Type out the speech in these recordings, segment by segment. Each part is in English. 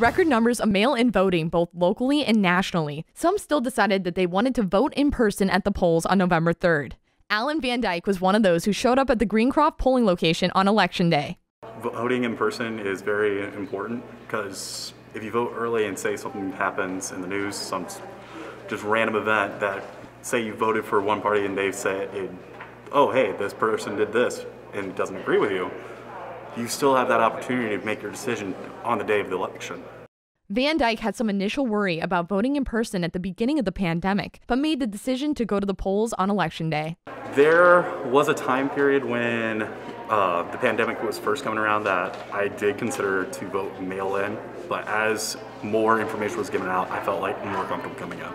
record numbers of mail in voting both locally and nationally, some still decided that they wanted to vote in person at the polls on November 3rd. Alan Van Dyke was one of those who showed up at the Greencroft polling location on Election Day. Voting in person is very important because if you vote early and say something happens in the news, some just random event that say you voted for one party and they say, oh, hey, this person did this and doesn't agree with you, you still have that opportunity to make your decision on the day of the election. Van Dyke had some initial worry about voting in person at the beginning of the pandemic, but made the decision to go to the polls on election day. There was a time period when uh, the pandemic was first coming around that I did consider to vote mail in, but as more information was given out, I felt like more comfortable coming in.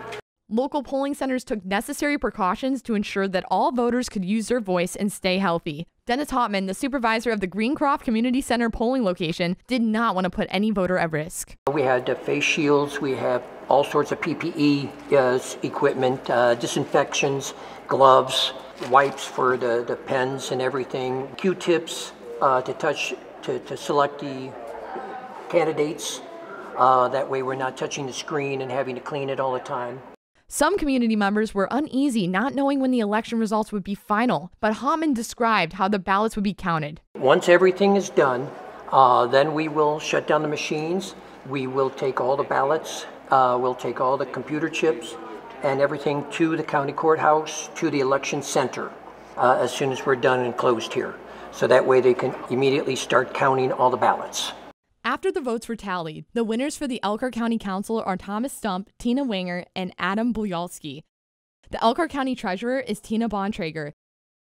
Local polling centers took necessary precautions to ensure that all voters could use their voice and stay healthy. Dennis Hopman, the supervisor of the Greencroft Community Center polling location, did not want to put any voter at risk. We had uh, face shields, we have all sorts of PPE uh, equipment, uh, disinfections, gloves, wipes for the, the pens and everything, Q-tips uh, to touch, to, to select the candidates. Uh, that way we're not touching the screen and having to clean it all the time. Some community members were uneasy not knowing when the election results would be final, but Hopman described how the ballots would be counted. Once everything is done, uh, then we will shut down the machines. We will take all the ballots, uh, we'll take all the computer chips and everything to the county courthouse, to the election center, uh, as soon as we're done and closed here. So that way they can immediately start counting all the ballots. After the votes were tallied, the winners for the Elkhart County Council are Thomas Stump, Tina Wanger, and Adam Bujalski. The Elkhart County Treasurer is Tina Bontrager,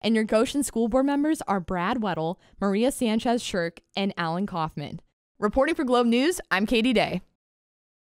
and your Goshen School Board members are Brad Weddle, Maria Sanchez Shirk, and Alan Kaufman. Reporting for Globe News, I'm Katie Day.